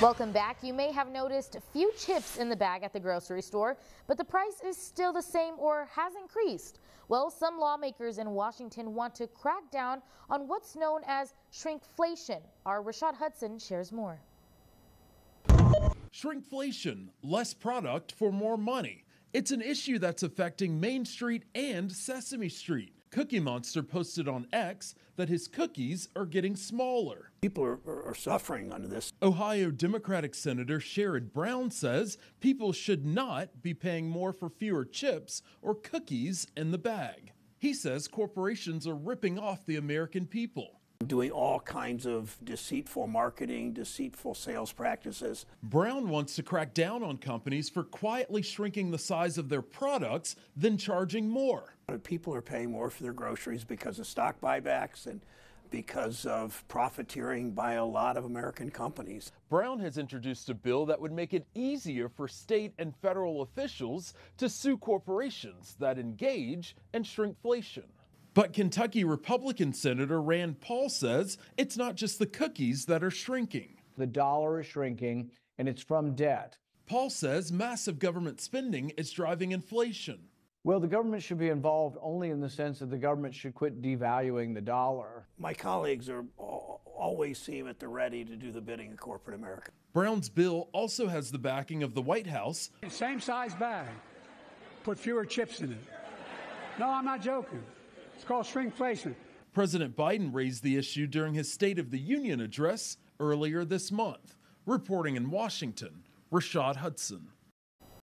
Welcome back. You may have noticed few chips in the bag at the grocery store, but the price is still the same or has increased. Well, some lawmakers in Washington want to crack down on what's known as shrinkflation. Our Rashad Hudson shares more. Shrinkflation, less product for more money. It's an issue that's affecting Main Street and Sesame Street. Cookie Monster posted on X that his cookies are getting smaller. People are, are, suffering under this. Ohio Democratic Senator Sherrod Brown says people should not be paying more for fewer chips or cookies in the bag. He says corporations are ripping off the American people doing all kinds of deceitful marketing, deceitful sales practices. Brown wants to crack down on companies for quietly shrinking the size of their products, then charging more. People are paying more for their groceries because of stock buybacks and because of profiteering by a lot of American companies. Brown has introduced a bill that would make it easier for state and federal officials to sue corporations that engage in shrinkflation. But Kentucky Republican Senator Rand Paul says it's not just the cookies that are shrinking. The dollar is shrinking, and it's from debt. Paul says massive government spending is driving inflation. Well, the government should be involved only in the sense that the government should quit devaluing the dollar. My colleagues are always seem at the ready to do the bidding of corporate America. Brown's bill also has the backing of the White House. Same size bag, put fewer chips in it. No, I'm not joking. It's called shrinkflation. President Biden raised the issue during his State of the Union address earlier this month. Reporting in Washington, Rashad Hudson.